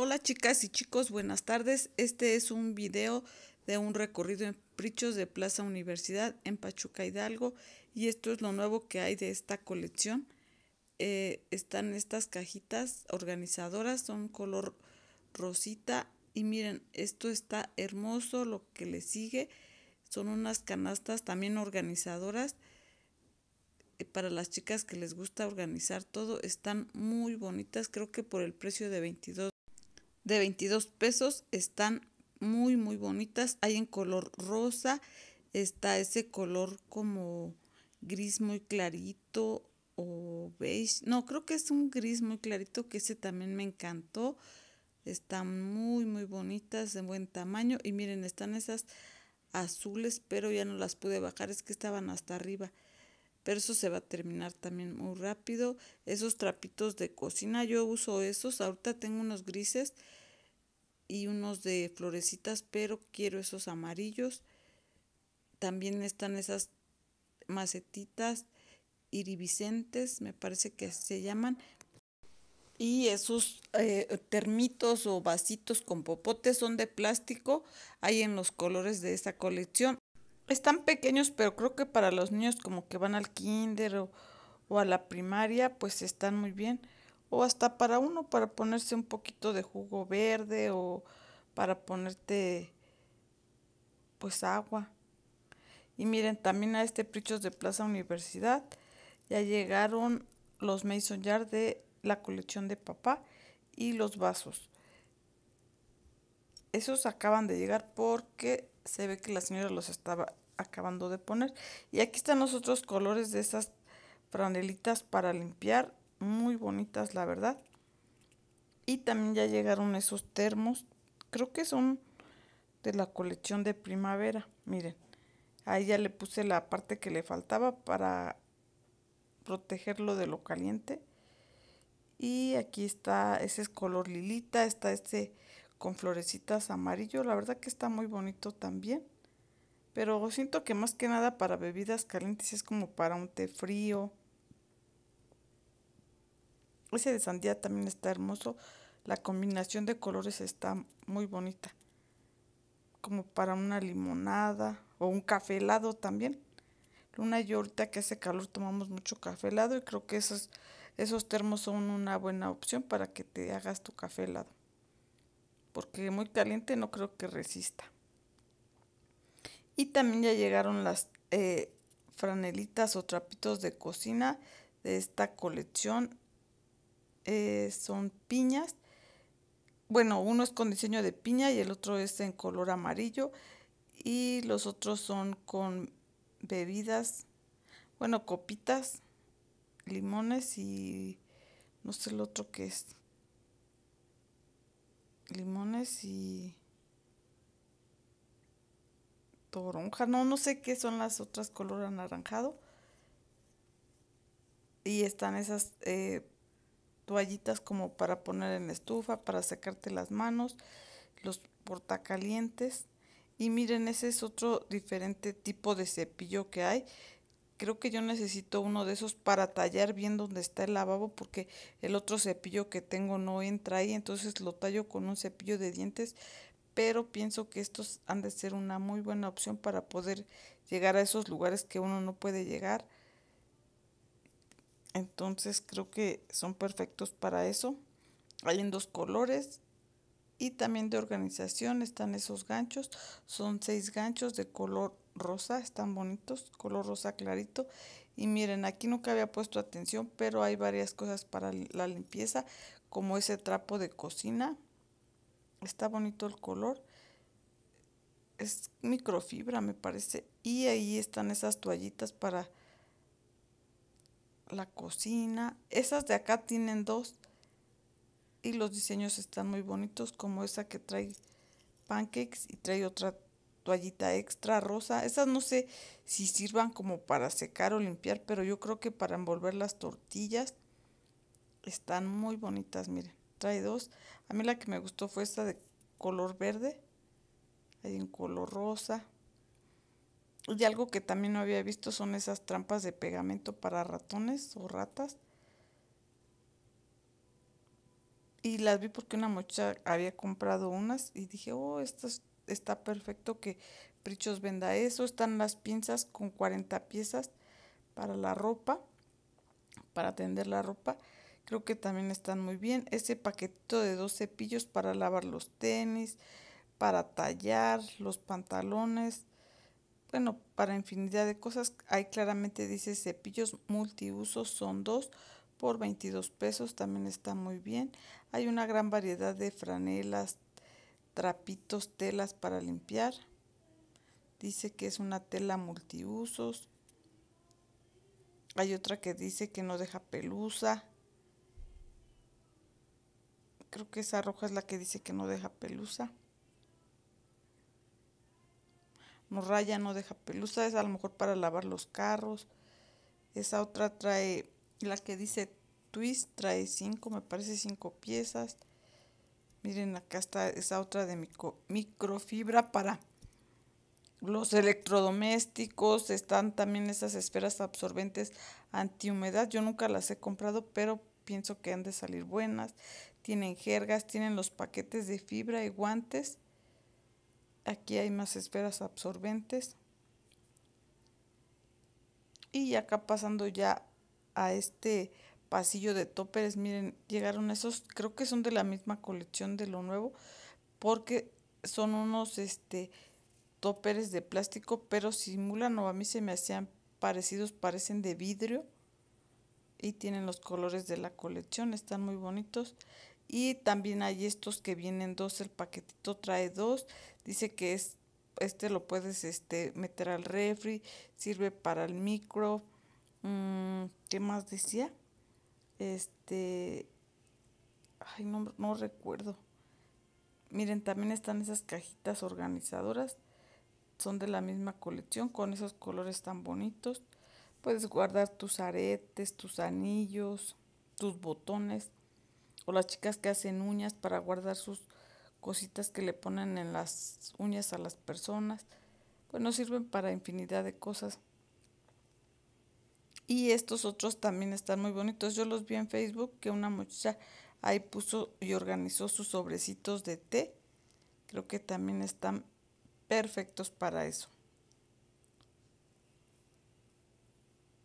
Hola chicas y chicos, buenas tardes. Este es un video de un recorrido en Prichos de Plaza Universidad en Pachuca Hidalgo y esto es lo nuevo que hay de esta colección. Eh, están estas cajitas organizadoras, son color rosita y miren, esto está hermoso, lo que le sigue son unas canastas también organizadoras eh, para las chicas que les gusta organizar todo, están muy bonitas, creo que por el precio de 22 de 22 pesos. Están muy, muy bonitas. Hay en color rosa. Está ese color como gris muy clarito o beige. No, creo que es un gris muy clarito que ese también me encantó. Están muy, muy bonitas, de buen tamaño. Y miren, están esas azules, pero ya no las pude bajar. Es que estaban hasta arriba pero eso se va a terminar también muy rápido. Esos trapitos de cocina, yo uso esos, ahorita tengo unos grises y unos de florecitas, pero quiero esos amarillos. También están esas macetitas iribicentes, me parece que se llaman. Y esos eh, termitos o vasitos con popotes son de plástico, hay en los colores de esta colección. Están pequeños, pero creo que para los niños como que van al kinder o, a la primaria, pues están muy bien. O hasta para uno, para ponerse un poquito de jugo verde o para ponerte pues agua. Y miren, también a este Prichos de Plaza Universidad ya llegaron los Mason Jar de la colección de papá y los vasos. Esos acaban de llegar porque se ve que la señora los estaba acabando de poner. Y aquí están los otros colores de esas franelitas para limpiar. Muy bonitas, la verdad. Y también ya llegaron esos termos. Creo que son de la colección de primavera. Miren, ahí ya le puse la parte que le faltaba para protegerlo de lo caliente. Y aquí está, ese es color lilita, está este con florecitas amarillo. La verdad que está muy bonito también. Pero siento que más que nada para bebidas calientes es como para un té frío. Ese de sandía también está hermoso. La combinación de colores está muy bonita. Como para una limonada o un café helado también. Luna y ahorita que hace calor tomamos mucho café helado y creo que esos, esos termos son una buena opción para que te hagas tu café helado porque muy caliente no creo que resista. Y también ya llegaron las eh, franelitas o trapitos de cocina de esta colección. Eh, son piñas. Bueno, uno es con diseño de piña y el otro es en color amarillo. Y los otros son con bebidas, bueno, copitas, limones y no sé el otro que es limones y toronja, no, no sé qué son las otras color anaranjado. Y están esas eh, toallitas como para poner en la estufa, para secarte las manos, los portacalientes. Y miren, ese es otro diferente tipo de cepillo que hay creo que yo necesito uno de esos para tallar bien donde está el lavabo porque el otro cepillo que tengo no entra ahí, entonces lo tallo con un cepillo de dientes, pero pienso que estos han de ser una muy buena opción para poder llegar a esos lugares que uno no puede llegar. Entonces creo que son perfectos para eso. Hay en dos colores y también de organización están esos ganchos. Son seis ganchos de color rosa, están bonitos, color rosa clarito. Y miren, aquí nunca había puesto atención, pero hay varias cosas para la limpieza, como ese trapo de cocina. Está bonito el color. Es microfibra, me parece. Y ahí están esas toallitas para la cocina. Esas de acá tienen dos. Y los diseños están muy bonitos, como esa que trae pancakes y trae otra toallita extra rosa. Esas no sé si sirvan como para secar o limpiar, pero yo creo que para envolver las tortillas están muy bonitas, miren. Trae dos. A mí la que me gustó fue esta de color verde. Hay en color rosa. Y algo que también no había visto son esas trampas de pegamento para ratones o ratas. y las vi porque una muchacha había comprado unas y dije, oh, esto está perfecto que Prichos venda eso. Están las pinzas con 40 piezas para la ropa, para tender la ropa. Creo que también están muy bien. Ese paquetito de dos cepillos para lavar los tenis, para tallar los pantalones. Bueno, para infinidad de cosas. Ahí claramente dice cepillos multiusos, son dos por 22 pesos, también está muy bien. Hay una gran variedad de franelas, trapitos, telas para limpiar. Dice que es una tela multiusos. Hay otra que dice que no deja pelusa. Creo que esa roja es la que dice que no deja pelusa. No raya, no deja pelusa. Es a lo mejor para lavar los carros. Esa otra trae la que dice twist trae cinco, me parece cinco piezas. Miren, acá está esa otra de microfibra para los electrodomésticos. Están también esas esferas absorbentes antihumedad. Yo nunca las he comprado, pero pienso que han de salir buenas. Tienen jergas, tienen los paquetes de fibra y guantes. Aquí hay más esferas absorbentes. Y acá pasando ya a este pasillo de toppers, miren, llegaron esos, creo que son de la misma colección de lo nuevo, porque son unos este toppers de plástico, pero simulan o a mí se me hacían parecidos, parecen de vidrio y tienen los colores de la colección, están muy bonitos. Y también hay estos que vienen dos, el paquetito trae dos, dice que es este lo puedes este meter al refri, sirve para el micro, Mm, ¿Qué más decía? Este. Ay, no, no recuerdo. Miren, también están esas cajitas organizadoras. Son de la misma colección, con esos colores tan bonitos. Puedes guardar tus aretes, tus anillos, tus botones. O las chicas que hacen uñas para guardar sus cositas que le ponen en las uñas a las personas. Bueno, sirven para infinidad de cosas. Y estos otros también están muy bonitos. Yo los vi en Facebook que una muchacha ahí puso y organizó sus sobrecitos de té. Creo que también están perfectos para eso.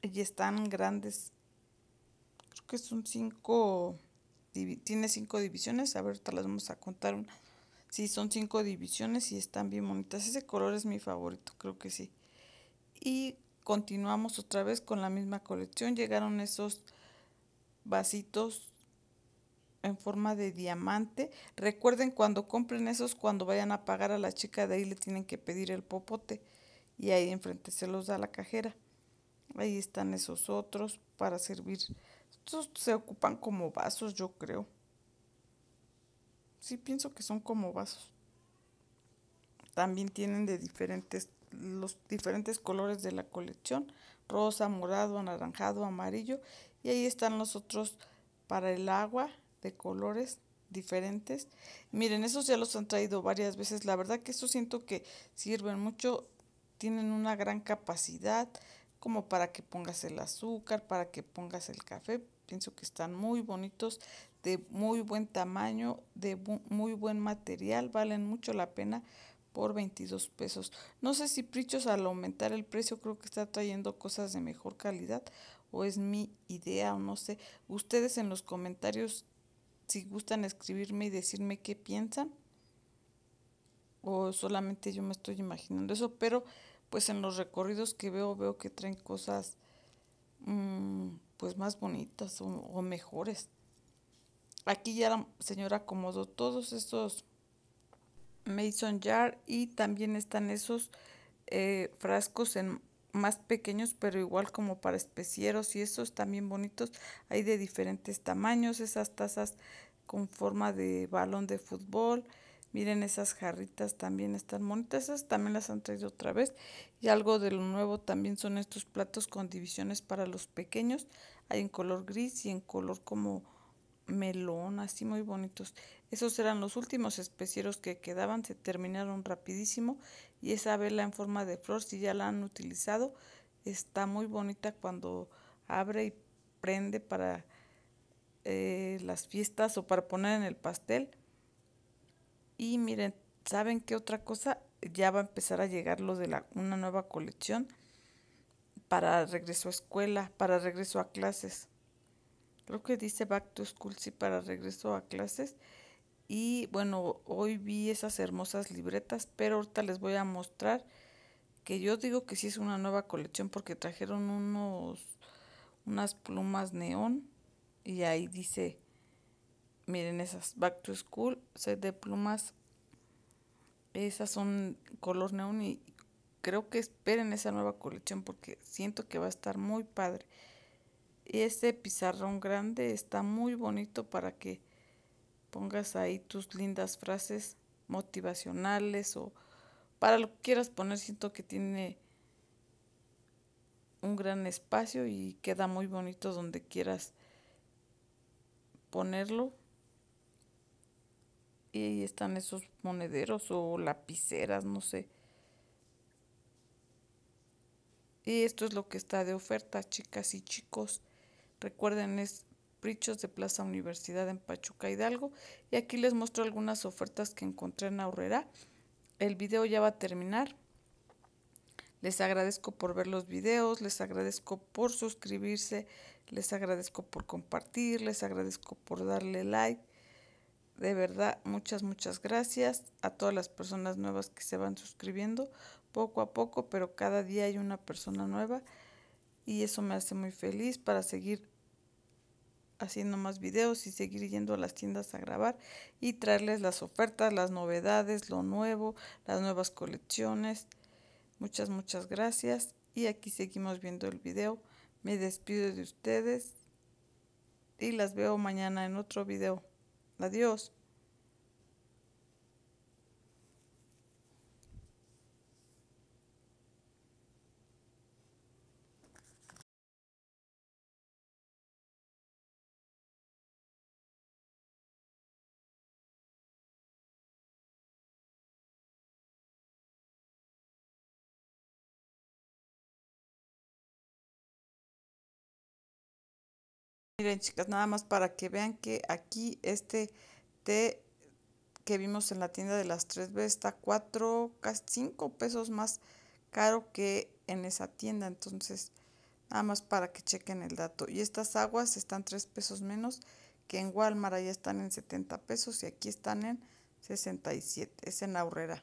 Y están grandes. Creo que son cinco. Tiene cinco divisiones. A ver, ahorita las vamos a contar una. Son cinco divisiones y están bien bonitas. Ese color es mi favorito, creo que sí. Y continuamos otra vez con la misma colección. Llegaron esos vasitos en forma de diamante. Recuerden cuando compren esos, cuando vayan a pagar a la chica de ahí le tienen que pedir el popote y ahí enfrente se los da la cajera. Ahí están esos otros para servir. Estos se ocupan como vasos, yo creo. Sí, pienso que son como vasos. También tienen de diferentes los diferentes colores de la colección, rosa, morado, anaranjado, amarillo, y ahí están los otros para el agua de colores diferentes. Miren, esos ya los han traído varias veces. La verdad que eso siento que sirven mucho, tienen una gran capacidad como para que pongas el azúcar, para que pongas el café. Pienso que están muy bonitos, de muy buen tamaño, de muy buen material, valen mucho la pena por 22 pesos. No sé si Prichos al aumentar el precio creo que está trayendo cosas de mejor calidad o es mi idea o no sé. Ustedes en los comentarios si gustan escribirme y decirme qué piensan o solamente yo me estoy imaginando eso, pero pues en los recorridos que veo veo que traen cosas mmm, pues más bonitas o, o mejores. Aquí ya la señora acomodó todos estos mason jar y también están esos eh, frascos en más pequeños pero igual como para especieros y esos también bonitos hay de diferentes tamaños esas tazas con forma de balón de fútbol miren esas jarritas también están bonitas esas también las han traído otra vez. Y algo de lo nuevo también son estos platos con divisiones para los pequeños. Hay en color gris y en color como melón así muy bonitos. Esos eran los últimos especieros que quedaban, se terminaron rapidísimo. Y esa vela en forma de flor, si ya la han utilizado, está muy bonita cuando abre y prende para eh, las fiestas o para poner en el pastel. Y miren, ¿saben qué otra cosa? Ya va a empezar a llegar lo de la, una nueva colección para regreso a escuela, para regreso a clases. Creo que dice Back to School, sí, para regreso a clases. Y bueno, hoy vi esas hermosas libretas, pero ahorita les voy a mostrar que yo digo que sí es una nueva colección porque trajeron unos unas plumas neón y ahí dice miren esas back to school set de plumas esas son color neón y creo que esperen esa nueva colección porque siento que va a estar muy padre. Este pizarrón grande está muy bonito para que pongas ahí tus lindas frases motivacionales o para lo que quieras poner siento que tiene un gran espacio y queda muy bonito donde quieras ponerlo y están esos monederos o lapiceras no sé y esto es lo que está de oferta chicas y chicos recuerden es Prichos de Plaza Universidad en Pachuca Hidalgo y aquí les muestro algunas ofertas que encontré en Aurrera el video ya va a terminar. Les agradezco por ver los videos, les agradezco por suscribirse, les agradezco por compartir, les agradezco por darle like. De verdad, muchas, muchas gracias a todas las personas nuevas que se van suscribiendo poco a poco, pero cada día hay una persona nueva y eso me hace muy feliz para seguir haciendo más videos y seguir yendo a las tiendas a grabar y traerles las ofertas, las novedades, lo nuevo, las nuevas colecciones. Muchas, muchas gracias y aquí seguimos viendo el video. Me despido de ustedes y las veo mañana en otro video. Adiós. Miren chicas, nada más para que vean que aquí este té que vimos en la tienda de las 3B está 4, casi 5 pesos más caro que en esa tienda. Entonces, nada más para que chequen el dato. Y estas aguas están 3 pesos menos que en Walmart. Allá están en 70 pesos y aquí están en 67. Es en Aurrera.